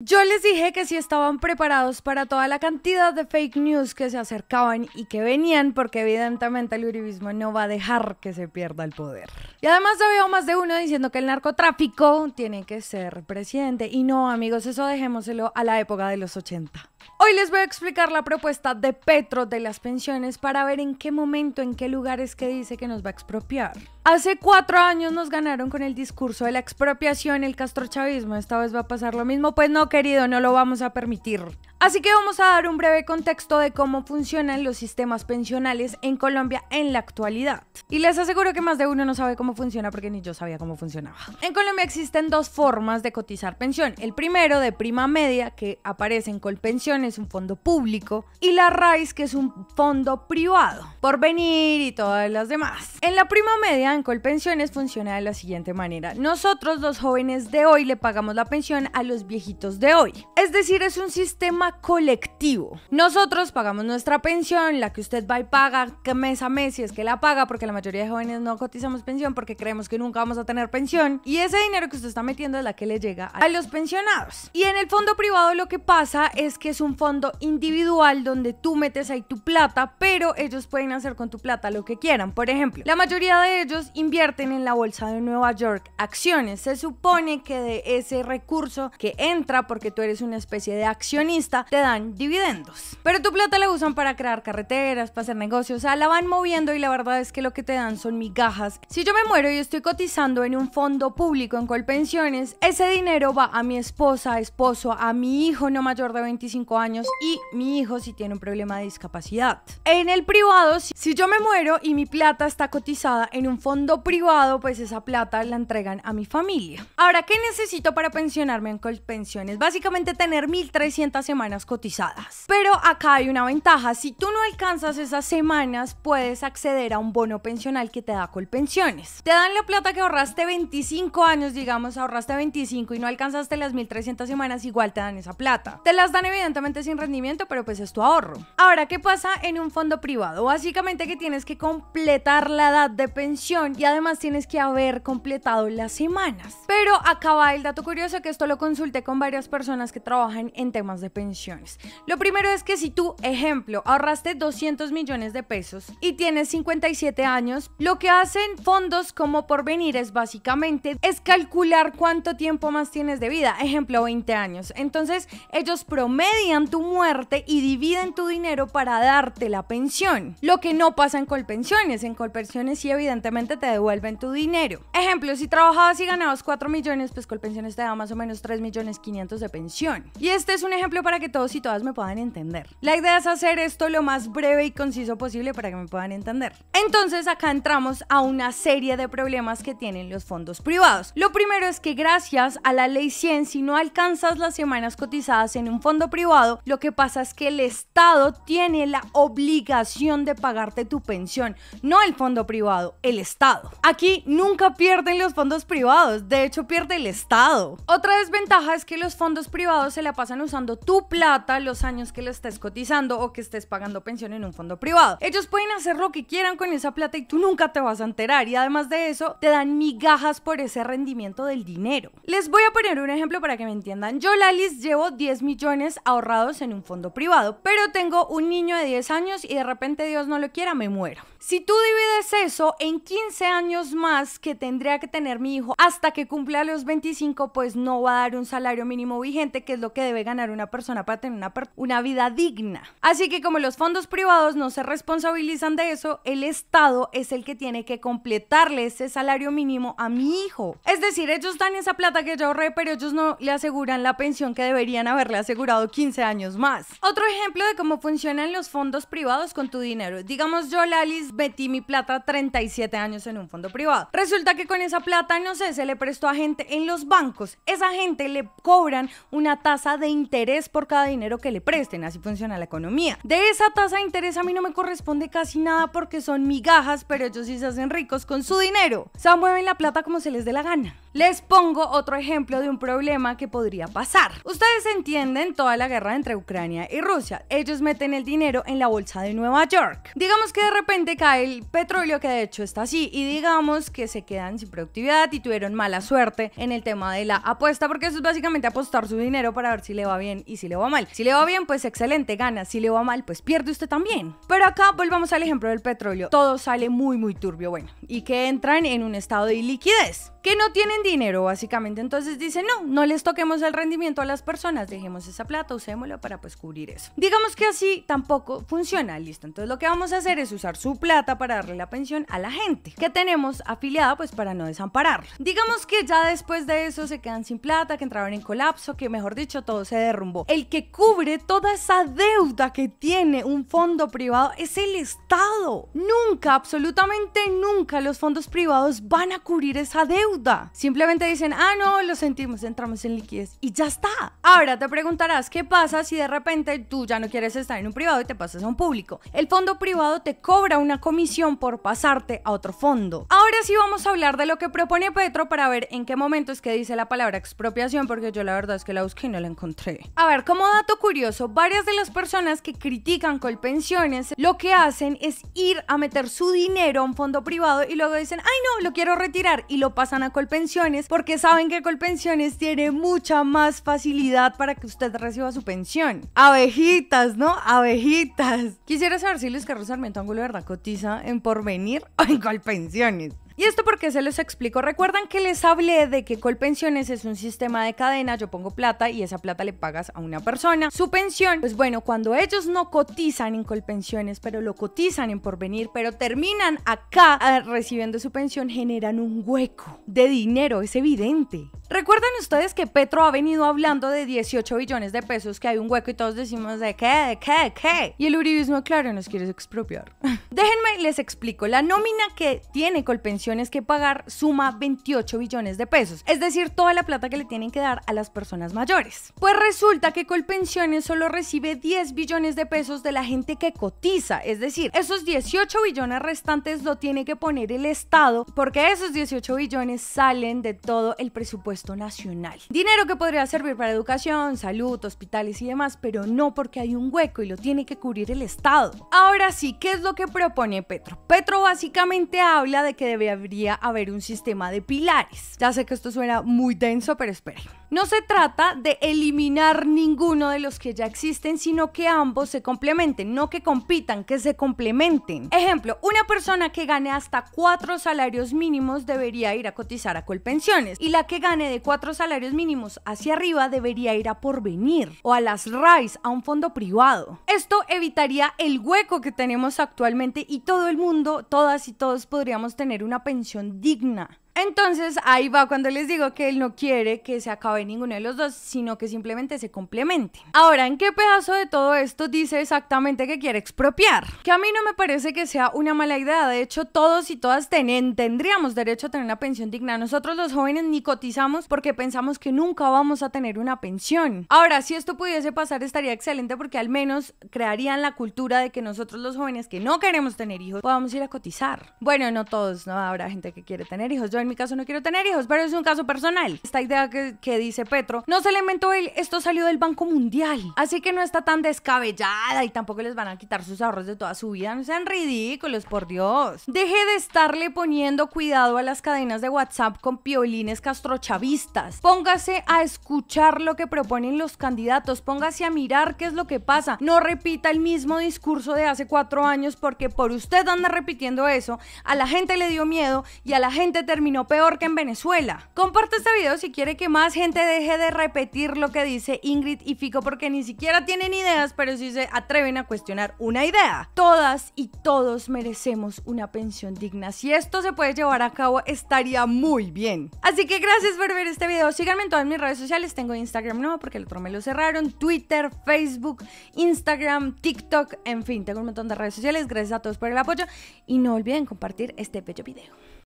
Yo les dije que si estaban preparados para toda la cantidad de fake news que se acercaban y que venían, porque evidentemente el uribismo no va a dejar que se pierda el poder. Y además veo más de uno diciendo que el narcotráfico tiene que ser presidente. Y no, amigos, eso dejémoselo a la época de los 80. Hoy les voy a explicar la propuesta de Petro de las pensiones para ver en qué momento, en qué lugares que dice que nos va a expropiar. Hace cuatro años nos ganaron con el discurso de la expropiación, el castrochavismo. Esta vez va a pasar lo mismo. Pues no, querido, no lo vamos a permitir. Así que vamos a dar un breve contexto de cómo funcionan los sistemas pensionales en Colombia en la actualidad. Y les aseguro que más de uno no sabe cómo funciona porque ni yo sabía cómo funcionaba. En Colombia existen dos formas de cotizar pensión. El primero de prima media, que aparece en Colpensión, es un fondo público, y la RAIS, que es un fondo privado, por venir y todas las demás. En la prima media, en Colpensiones, funciona de la siguiente manera. Nosotros, los jóvenes de hoy, le pagamos la pensión a los viejitos de hoy. Es decir, es un sistema colectivo. Nosotros pagamos nuestra pensión, la que usted va y paga mes a mes, si es que la paga, porque la mayoría de jóvenes no cotizamos pensión porque creemos que nunca vamos a tener pensión. Y ese dinero que usted está metiendo es la que le llega a los pensionados. Y en el fondo privado lo que pasa es que es un fondo individual donde tú metes ahí tu plata, pero ellos pueden hacer con tu plata lo que quieran. Por ejemplo, la mayoría de ellos invierten en la bolsa de Nueva York acciones. Se supone que de ese recurso que entra porque tú eres una especie de accionista, te dan dividendos. Pero tu plata la usan para crear carreteras, para hacer negocios, o sea, la van moviendo y la verdad es que lo que te dan son migajas. Si yo me muero y estoy cotizando en un fondo público en Colpensiones, ese dinero va a mi esposa, esposo, a mi hijo no mayor de 25 años y mi hijo si tiene un problema de discapacidad. En el privado, si yo me muero y mi plata está cotizada en un fondo privado, pues esa plata la entregan a mi familia. Ahora, ¿qué necesito para pensionarme en Colpensiones? Básicamente tener 1300 semanas cotizadas. Pero acá hay una ventaja, si tú no alcanzas esas semanas, puedes acceder a un bono pensional que te da Colpensiones. Te dan la plata que ahorraste 25 años, digamos, ahorraste 25 y no alcanzaste las 1300 semanas, igual te dan esa plata. Te las dan evidentemente sin rendimiento, pero pues es tu ahorro. Ahora, ¿qué pasa en un fondo privado? Básicamente que tienes que completar la edad de pensión y además tienes que haber completado las semanas. Pero acá va el dato curioso que esto lo consulté con varias personas que trabajan en temas de pensión lo primero es que si tú, ejemplo, ahorraste 200 millones de pesos y tienes 57 años, lo que hacen fondos como Porvenir es básicamente es calcular cuánto tiempo más tienes de vida, ejemplo 20 años. Entonces, ellos promedian tu muerte y dividen tu dinero para darte la pensión. Lo que no pasa en Colpensiones, en Colpensiones sí evidentemente te devuelven tu dinero. Ejemplo, si trabajabas y ganabas 4 millones, pues Colpensiones te da más o menos 3 millones 500 de pensión. Y este es un ejemplo para que todos y todas me puedan entender. La idea es hacer esto lo más breve y conciso posible para que me puedan entender. Entonces acá entramos a una serie de problemas que tienen los fondos privados. Lo primero es que gracias a la ley 100, si no alcanzas las semanas cotizadas en un fondo privado, lo que pasa es que el Estado tiene la obligación de pagarte tu pensión, no el fondo privado, el Estado. Aquí nunca pierden los fondos privados, de hecho pierde el Estado. Otra desventaja es que los fondos privados se la pasan usando tu plata los años que le estés cotizando o que estés pagando pensión en un fondo privado. Ellos pueden hacer lo que quieran con esa plata y tú nunca te vas a enterar y además de eso te dan migajas por ese rendimiento del dinero. Les voy a poner un ejemplo para que me entiendan. Yo, Lalis, llevo 10 millones ahorrados en un fondo privado, pero tengo un niño de 10 años y de repente Dios no lo quiera, me muero. Si tú divides eso en 15 años más que tendría que tener mi hijo hasta que cumpla los 25, pues no va a dar un salario mínimo vigente, que es lo que debe ganar una persona para tener una, una vida digna. Así que como los fondos privados no se responsabilizan de eso, el Estado es el que tiene que completarle ese salario mínimo a mi hijo. Es decir, ellos dan esa plata que yo ahorré, pero ellos no le aseguran la pensión que deberían haberle asegurado 15 años más. Otro ejemplo de cómo funcionan los fondos privados con tu dinero. Digamos yo, Lalis, metí mi plata 37 años en un fondo privado. Resulta que con esa plata, no sé, se le prestó a gente en los bancos. Esa gente le cobran una tasa de interés por cada dinero que le presten, así funciona la economía. De esa tasa de interés a mí no me corresponde casi nada porque son migajas, pero ellos sí se hacen ricos con su dinero. O sea, mueven la plata como se les dé la gana. Les pongo otro ejemplo de un problema que podría pasar. Ustedes entienden toda la guerra entre Ucrania y Rusia. Ellos meten el dinero en la bolsa de Nueva York. Digamos que de repente cae el petróleo, que de hecho está así, y digamos que se quedan sin productividad y tuvieron mala suerte en el tema de la apuesta, porque eso es básicamente apostar su dinero para ver si le va bien y si le va mal. Si le va bien, pues excelente, gana. Si le va mal, pues pierde usted también. Pero acá volvamos al ejemplo del petróleo. Todo sale muy, muy turbio, bueno, y que entran en un estado de iliquidez que no tienen dinero básicamente. Entonces dicen, no, no les toquemos el rendimiento a las personas, dejemos esa plata, usémosla para pues cubrir eso. Digamos que así tampoco funciona, listo. Entonces lo que vamos a hacer es usar su plata para darle la pensión a la gente que tenemos afiliada pues para no desampararla. Digamos que ya después de eso se quedan sin plata, que entraron en colapso, que mejor dicho todo se derrumbó. El que cubre toda esa deuda que tiene un fondo privado es el Estado. Nunca, absolutamente nunca los fondos privados van a cubrir esa deuda Simplemente dicen, ah, no, lo sentimos, entramos en liquidez y ya está. Ahora te preguntarás, ¿qué pasa si de repente tú ya no quieres estar en un privado y te pasas a un público? El fondo privado te cobra una comisión por pasarte a otro fondo. Ahora sí vamos a hablar de lo que propone Petro para ver en qué momento es que dice la palabra expropiación, porque yo la verdad es que la busqué y no la encontré. A ver, como dato curioso, varias de las personas que critican Colpensiones lo que hacen es ir a meter su dinero a un fondo privado y luego dicen, ay no, lo quiero retirar y lo pasan a Colpensiones porque saben que Colpensiones tiene mucha más facilidad para que usted reciba su pensión. Abejitas, ¿no? Abejitas. Quisiera saber si Luis Carlos Sarmiento Ángulo verdad cotiza en Porvenir o en Colpensiones. ¿Y esto porque se los explico? Recuerdan que les hablé de que Colpensiones es un sistema de cadena, yo pongo plata y esa plata le pagas a una persona. Su pensión, pues bueno, cuando ellos no cotizan en Colpensiones, pero lo cotizan en Porvenir, pero terminan acá ah, recibiendo su pensión, generan un hueco de dinero, es evidente. ¿Recuerdan ustedes que Petro ha venido hablando de 18 billones de pesos, que hay un hueco y todos decimos de qué, qué, qué? Y el uribismo, claro, nos quiere expropiar. Déjenme, les explico. La nómina que tiene Colpensiones que pagar suma 28 billones de pesos, es decir, toda la plata que le tienen que dar a las personas mayores. Pues resulta que Colpensiones solo recibe 10 billones de pesos de la gente que cotiza, es decir, esos 18 billones restantes lo tiene que poner el Estado porque esos 18 billones salen de todo el presupuesto nacional. Dinero que podría servir para educación, salud, hospitales y demás, pero no porque hay un hueco y lo tiene que cubrir el Estado. Ahora sí, ¿qué es lo que propone Petro? Petro básicamente habla de que debe debería haber un sistema de pilares. Ya sé que esto suena muy denso, pero espere. No se trata de eliminar ninguno de los que ya existen, sino que ambos se complementen, no que compitan, que se complementen. Ejemplo, una persona que gane hasta cuatro salarios mínimos debería ir a cotizar a Colpensiones y la que gane de cuatro salarios mínimos hacia arriba debería ir a Porvenir o a las RAIS, a un fondo privado. Esto evitaría el hueco que tenemos actualmente y todo el mundo, todas y todos podríamos tener una pensión digna. Entonces ahí va cuando les digo que él no quiere que se acabe ninguno de los dos, sino que simplemente se complemente. Ahora, ¿en qué pedazo de todo esto dice exactamente que quiere expropiar? Que a mí no me parece que sea una mala idea. De hecho, todos y todas tendríamos derecho a tener una pensión digna. Nosotros los jóvenes ni cotizamos porque pensamos que nunca vamos a tener una pensión. Ahora, si esto pudiese pasar estaría excelente porque al menos crearían la cultura de que nosotros los jóvenes que no queremos tener hijos podamos ir a cotizar. Bueno, no todos, no habrá gente que quiere tener hijos. Yo mi caso no quiero tener hijos, pero es un caso personal. Esta idea que, que dice Petro no se le inventó él, esto salió del Banco Mundial. Así que no está tan descabellada y tampoco les van a quitar sus ahorros de toda su vida. No sean ridículos, por Dios. Deje de estarle poniendo cuidado a las cadenas de WhatsApp con piolines castrochavistas. Póngase a escuchar lo que proponen los candidatos. Póngase a mirar qué es lo que pasa. No repita el mismo discurso de hace cuatro años porque por usted anda repitiendo eso. A la gente le dio miedo y a la gente terminó peor que en Venezuela. Comparte este video si quiere que más gente deje de repetir lo que dice Ingrid y Fico porque ni siquiera tienen ideas, pero sí se atreven a cuestionar una idea. Todas y todos merecemos una pensión digna. Si esto se puede llevar a cabo, estaría muy bien. Así que gracias por ver este video. Síganme en todas mis redes sociales. Tengo Instagram no, porque el otro me lo cerraron. Twitter, Facebook, Instagram, TikTok, en fin, tengo un montón de redes sociales. Gracias a todos por el apoyo y no olviden compartir este bello video.